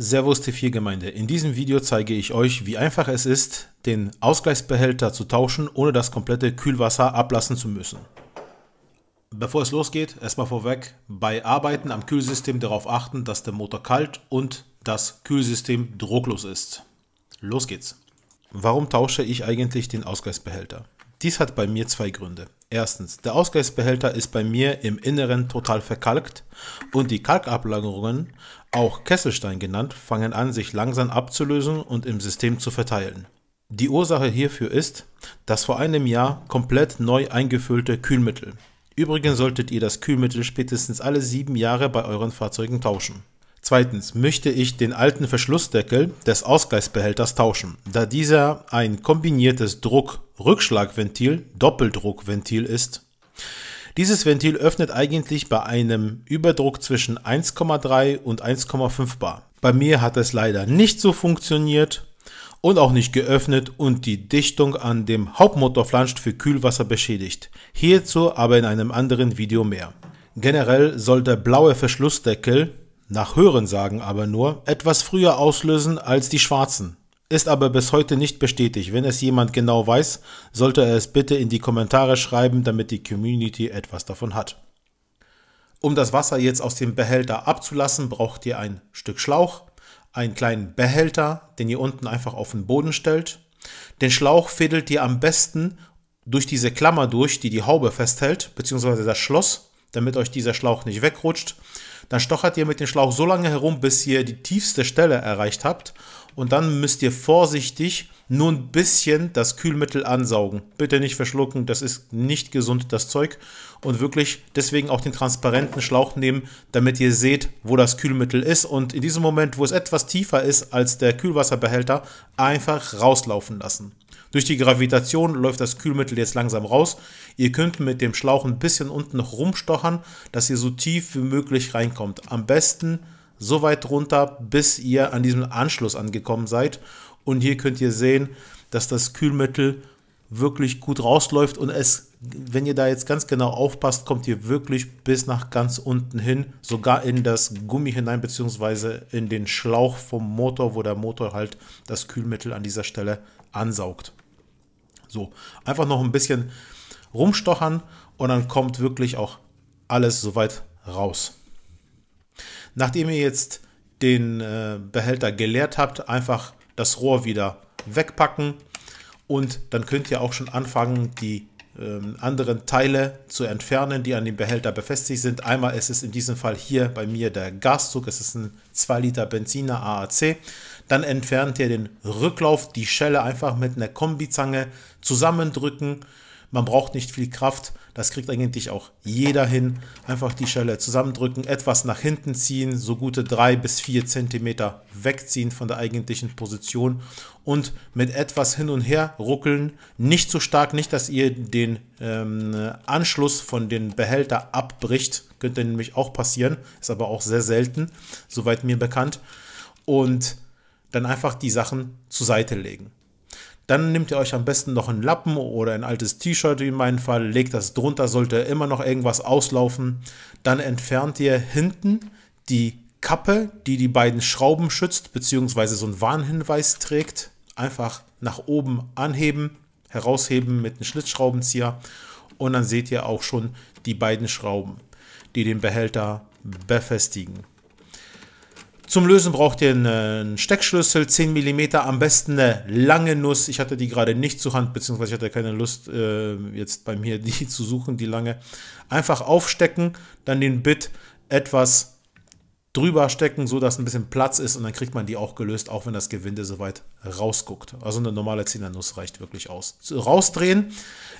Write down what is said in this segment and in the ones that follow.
Servus T4-Gemeinde. In diesem Video zeige ich euch, wie einfach es ist, den Ausgleichsbehälter zu tauschen, ohne das komplette Kühlwasser ablassen zu müssen. Bevor es losgeht, erstmal vorweg, bei Arbeiten am Kühlsystem darauf achten, dass der Motor kalt und das Kühlsystem drucklos ist. Los geht's. Warum tausche ich eigentlich den Ausgleichsbehälter? Dies hat bei mir zwei Gründe. Erstens, der Ausgleichsbehälter ist bei mir im Inneren total verkalkt und die Kalkablagerungen, auch Kesselstein genannt, fangen an, sich langsam abzulösen und im System zu verteilen. Die Ursache hierfür ist das vor einem Jahr komplett neu eingefüllte Kühlmittel. Übrigens solltet ihr das Kühlmittel spätestens alle sieben Jahre bei euren Fahrzeugen tauschen. Zweitens möchte ich den alten Verschlussdeckel des Ausgleichsbehälters tauschen, da dieser ein kombiniertes Druck-Rückschlagventil, Doppeldruckventil ist. Dieses Ventil öffnet eigentlich bei einem Überdruck zwischen 1,3 und 1,5 bar. Bei mir hat es leider nicht so funktioniert und auch nicht geöffnet und die Dichtung an dem Hauptmotor flanscht für Kühlwasser beschädigt. Hierzu aber in einem anderen Video mehr. Generell soll der blaue Verschlussdeckel nach Hörensagen aber nur, etwas früher auslösen als die schwarzen. Ist aber bis heute nicht bestätigt. Wenn es jemand genau weiß, sollte er es bitte in die Kommentare schreiben, damit die Community etwas davon hat. Um das Wasser jetzt aus dem Behälter abzulassen, braucht ihr ein Stück Schlauch, einen kleinen Behälter, den ihr unten einfach auf den Boden stellt. Den Schlauch fädelt ihr am besten durch diese Klammer durch, die die Haube festhält, beziehungsweise das Schloss, damit euch dieser Schlauch nicht wegrutscht. Dann stochert ihr mit dem Schlauch so lange herum, bis ihr die tiefste Stelle erreicht habt. Und dann müsst ihr vorsichtig nur ein bisschen das Kühlmittel ansaugen. Bitte nicht verschlucken, das ist nicht gesund, das Zeug. Und wirklich deswegen auch den transparenten Schlauch nehmen, damit ihr seht, wo das Kühlmittel ist. Und in diesem Moment, wo es etwas tiefer ist als der Kühlwasserbehälter, einfach rauslaufen lassen. Durch die Gravitation läuft das Kühlmittel jetzt langsam raus. Ihr könnt mit dem Schlauch ein bisschen unten noch rumstochern, dass ihr so tief wie möglich reinkommt. Am besten so weit runter, bis ihr an diesem Anschluss angekommen seid. Und hier könnt ihr sehen, dass das Kühlmittel wirklich gut rausläuft und es, wenn ihr da jetzt ganz genau aufpasst, kommt ihr wirklich bis nach ganz unten hin, sogar in das Gummi hinein, beziehungsweise in den Schlauch vom Motor, wo der Motor halt das Kühlmittel an dieser Stelle ansaugt. So, einfach noch ein bisschen rumstochern und dann kommt wirklich auch alles soweit raus. Nachdem ihr jetzt den äh, Behälter geleert habt, einfach das Rohr wieder wegpacken und dann könnt ihr auch schon anfangen, die ähm, anderen Teile zu entfernen, die an dem Behälter befestigt sind. Einmal ist es in diesem Fall hier bei mir der Gaszug, es ist ein 2 Liter Benziner AAC. Dann entfernt ihr den Rücklauf, die Schelle einfach mit einer Kombizange zusammendrücken. Man braucht nicht viel Kraft, das kriegt eigentlich auch jeder hin. Einfach die Schelle zusammendrücken, etwas nach hinten ziehen, so gute 3 bis 4 cm wegziehen von der eigentlichen Position und mit etwas hin und her ruckeln. Nicht so stark, nicht, dass ihr den ähm, Anschluss von den Behälter abbricht. Könnte nämlich auch passieren, ist aber auch sehr selten, soweit mir bekannt. Und dann einfach die Sachen zur Seite legen. Dann nehmt ihr euch am besten noch einen Lappen oder ein altes T-Shirt wie in meinem Fall, legt das drunter, sollte immer noch irgendwas auslaufen. Dann entfernt ihr hinten die Kappe, die die beiden Schrauben schützt, beziehungsweise so einen Warnhinweis trägt. Einfach nach oben anheben, herausheben mit einem Schlitzschraubenzieher und dann seht ihr auch schon die beiden Schrauben, die den Behälter befestigen. Zum Lösen braucht ihr einen Steckschlüssel, 10 mm, am besten eine lange Nuss. Ich hatte die gerade nicht zur Hand, beziehungsweise ich hatte keine Lust, äh, jetzt bei mir die zu suchen, die lange. Einfach aufstecken, dann den Bit etwas drüber stecken, so dass ein bisschen Platz ist und dann kriegt man die auch gelöst, auch wenn das Gewinde soweit rausguckt. Also eine normale 10er Nuss reicht wirklich aus. Rausdrehen.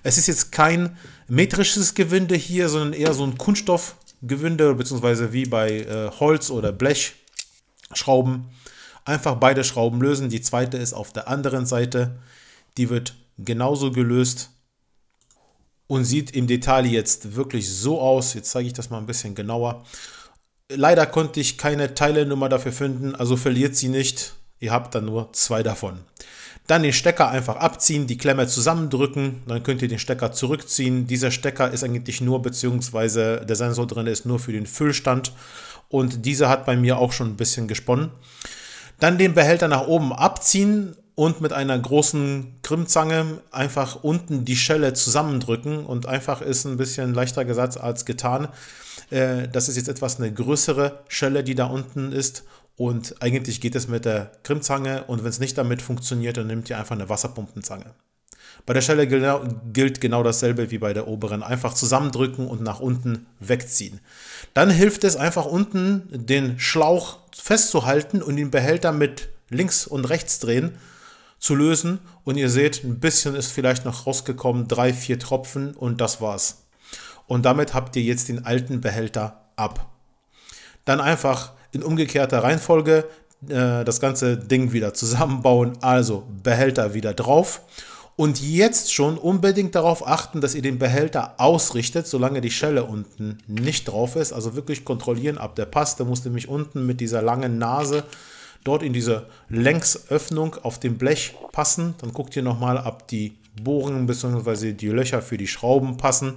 Es ist jetzt kein metrisches Gewinde hier, sondern eher so ein Kunststoffgewinde, beziehungsweise wie bei äh, Holz oder Blech Schrauben. Einfach beide Schrauben lösen. Die zweite ist auf der anderen Seite. Die wird genauso gelöst und sieht im Detail jetzt wirklich so aus. Jetzt zeige ich das mal ein bisschen genauer. Leider konnte ich keine Teilenummer dafür finden, also verliert sie nicht. Ihr habt dann nur zwei davon. Dann den Stecker einfach abziehen, die Klemme zusammendrücken, dann könnt ihr den Stecker zurückziehen. Dieser Stecker ist eigentlich nur, beziehungsweise der Sensor drin ist nur für den Füllstand und dieser hat bei mir auch schon ein bisschen gesponnen. Dann den Behälter nach oben abziehen und mit einer großen Krimmzange einfach unten die Schelle zusammendrücken und einfach ist ein bisschen leichter Gesatz als getan. Äh, das ist jetzt etwas eine größere Schelle, die da unten ist und eigentlich geht es mit der Krimmzange und wenn es nicht damit funktioniert, dann nimmt ihr einfach eine Wasserpumpenzange. Bei der Schelle gilt genau dasselbe wie bei der oberen. Einfach zusammendrücken und nach unten wegziehen. Dann hilft es einfach unten den Schlauch festzuhalten und den Behälter mit links und rechts drehen zu lösen. Und ihr seht, ein bisschen ist vielleicht noch rausgekommen, drei, vier Tropfen und das war's. Und damit habt ihr jetzt den alten Behälter ab. Dann einfach in umgekehrter Reihenfolge äh, das ganze Ding wieder zusammenbauen. Also Behälter wieder drauf. Und jetzt schon unbedingt darauf achten, dass ihr den Behälter ausrichtet, solange die Schelle unten nicht drauf ist. Also wirklich kontrollieren, ob der passt. Der muss nämlich unten mit dieser langen Nase dort in diese Längsöffnung auf dem Blech passen. Dann guckt ihr nochmal, ob die Bohrungen bzw. die Löcher für die Schrauben passen.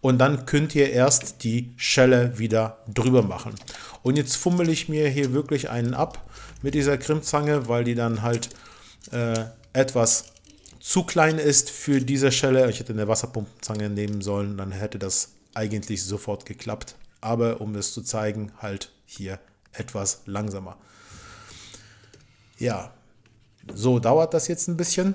Und dann könnt ihr erst die Schelle wieder drüber machen. Und jetzt fummel ich mir hier wirklich einen ab mit dieser Krimmzange, weil die dann halt äh, etwas zu klein ist für diese Schelle. Ich hätte eine Wasserpumpenzange nehmen sollen, dann hätte das eigentlich sofort geklappt. Aber um es zu zeigen, halt hier etwas langsamer. Ja, so dauert das jetzt ein bisschen.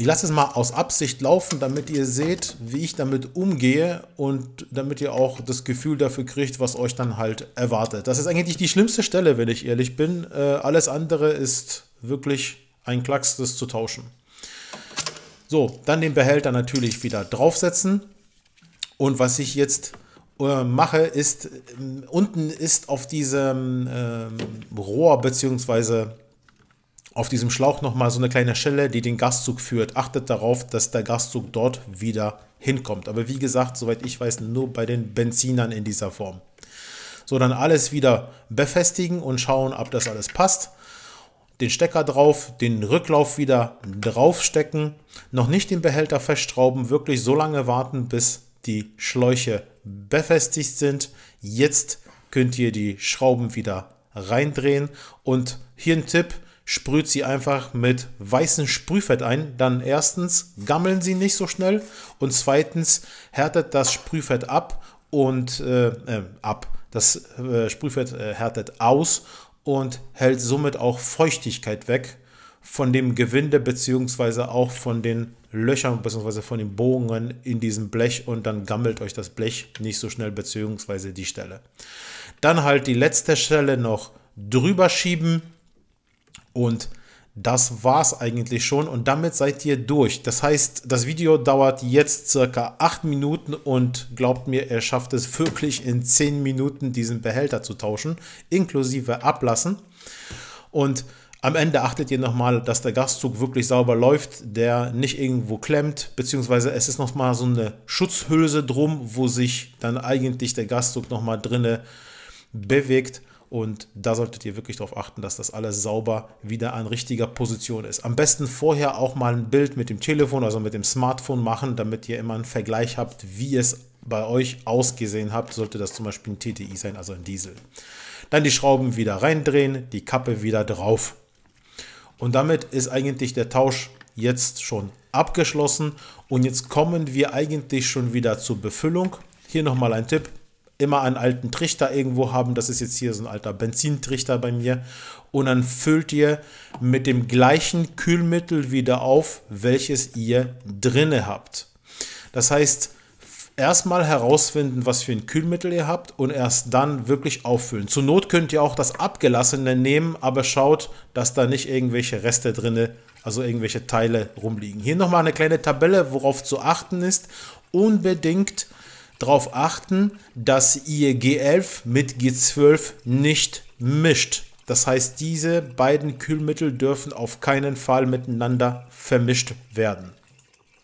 Ich lasse es mal aus Absicht laufen, damit ihr seht, wie ich damit umgehe und damit ihr auch das Gefühl dafür kriegt, was euch dann halt erwartet. Das ist eigentlich die schlimmste Stelle, wenn ich ehrlich bin. Äh, alles andere ist wirklich ein Klacks, das zu tauschen. So, dann den Behälter natürlich wieder draufsetzen. Und was ich jetzt äh, mache, ist, äh, unten ist auf diesem äh, Rohr beziehungsweise auf diesem Schlauch nochmal so eine kleine Schelle, die den Gaszug führt. Achtet darauf, dass der Gaszug dort wieder hinkommt. Aber wie gesagt, soweit ich weiß, nur bei den Benzinern in dieser Form. So, dann alles wieder befestigen und schauen, ob das alles passt. Den Stecker drauf, den Rücklauf wieder draufstecken. Noch nicht den Behälter festschrauben, wirklich so lange warten, bis die Schläuche befestigt sind. Jetzt könnt ihr die Schrauben wieder reindrehen. Und hier ein Tipp, sprüht sie einfach mit weißem Sprühfett ein. Dann erstens gammeln sie nicht so schnell und zweitens härtet das Sprühfett ab und äh, äh, ab. Das äh, Sprühfett äh, härtet aus und hält somit auch Feuchtigkeit weg von dem Gewinde beziehungsweise auch von den Löchern beziehungsweise von den Bogen in diesem Blech und dann gammelt euch das Blech nicht so schnell beziehungsweise die Stelle. Dann halt die letzte Stelle noch drüber schieben und das war's eigentlich schon und damit seid ihr durch. Das heißt, das Video dauert jetzt circa 8 Minuten und glaubt mir, er schafft es wirklich in 10 Minuten diesen Behälter zu tauschen, inklusive Ablassen. Und am Ende achtet ihr nochmal, dass der Gastzug wirklich sauber läuft, der nicht irgendwo klemmt, beziehungsweise es ist nochmal so eine Schutzhülse drum, wo sich dann eigentlich der Gastzug nochmal drinne bewegt. Und da solltet ihr wirklich darauf achten, dass das alles sauber wieder an richtiger Position ist. Am besten vorher auch mal ein Bild mit dem Telefon, also mit dem Smartphone machen, damit ihr immer einen Vergleich habt, wie es bei euch ausgesehen habt. Sollte das zum Beispiel ein TTI sein, also ein Diesel. Dann die Schrauben wieder reindrehen, die Kappe wieder drauf. Und damit ist eigentlich der Tausch jetzt schon abgeschlossen. Und jetzt kommen wir eigentlich schon wieder zur Befüllung. Hier nochmal ein Tipp immer einen alten Trichter irgendwo haben. Das ist jetzt hier so ein alter Benzintrichter bei mir. Und dann füllt ihr mit dem gleichen Kühlmittel wieder auf, welches ihr drinne habt. Das heißt, erstmal herausfinden, was für ein Kühlmittel ihr habt und erst dann wirklich auffüllen. Zur Not könnt ihr auch das Abgelassene nehmen, aber schaut, dass da nicht irgendwelche Reste drinne, also irgendwelche Teile rumliegen. Hier nochmal eine kleine Tabelle, worauf zu achten ist. Unbedingt darauf achten, dass ihr G11 mit G12 nicht mischt. Das heißt, diese beiden Kühlmittel dürfen auf keinen Fall miteinander vermischt werden.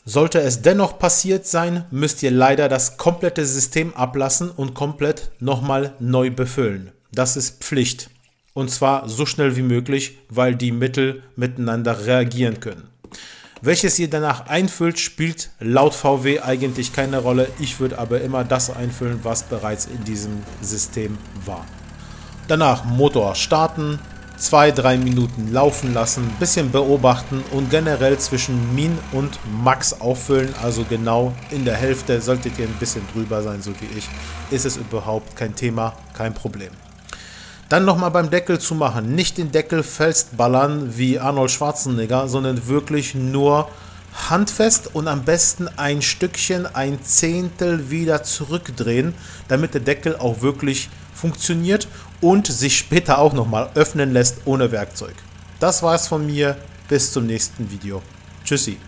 Sollte es dennoch passiert sein, müsst ihr leider das komplette System ablassen und komplett nochmal neu befüllen. Das ist Pflicht. Und zwar so schnell wie möglich, weil die Mittel miteinander reagieren können. Welches ihr danach einfüllt, spielt laut VW eigentlich keine Rolle. Ich würde aber immer das einfüllen, was bereits in diesem System war. Danach Motor starten, zwei, drei Minuten laufen lassen, bisschen beobachten und generell zwischen Min und Max auffüllen. Also genau in der Hälfte solltet ihr ein bisschen drüber sein, so wie ich. Ist es überhaupt kein Thema, kein Problem. Dann nochmal beim Deckel zu machen. Nicht den Deckel festballern wie Arnold Schwarzenegger, sondern wirklich nur handfest und am besten ein Stückchen, ein Zehntel wieder zurückdrehen, damit der Deckel auch wirklich funktioniert und sich später auch nochmal öffnen lässt ohne Werkzeug. Das war's von mir. Bis zum nächsten Video. Tschüssi.